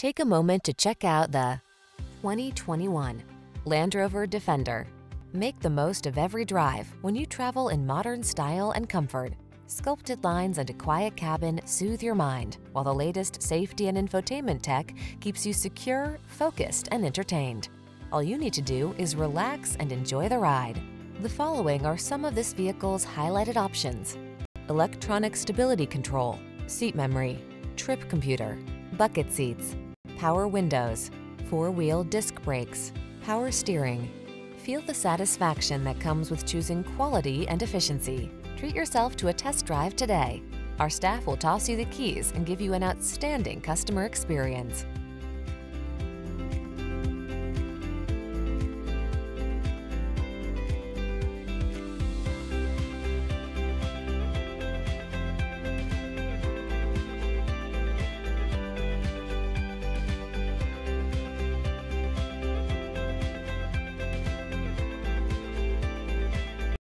Take a moment to check out the 2021 Land Rover Defender. Make the most of every drive when you travel in modern style and comfort. Sculpted lines and a quiet cabin soothe your mind, while the latest safety and infotainment tech keeps you secure, focused, and entertained. All you need to do is relax and enjoy the ride. The following are some of this vehicle's highlighted options. Electronic stability control, seat memory, trip computer, bucket seats, power windows, four-wheel disc brakes, power steering. Feel the satisfaction that comes with choosing quality and efficiency. Treat yourself to a test drive today. Our staff will toss you the keys and give you an outstanding customer experience.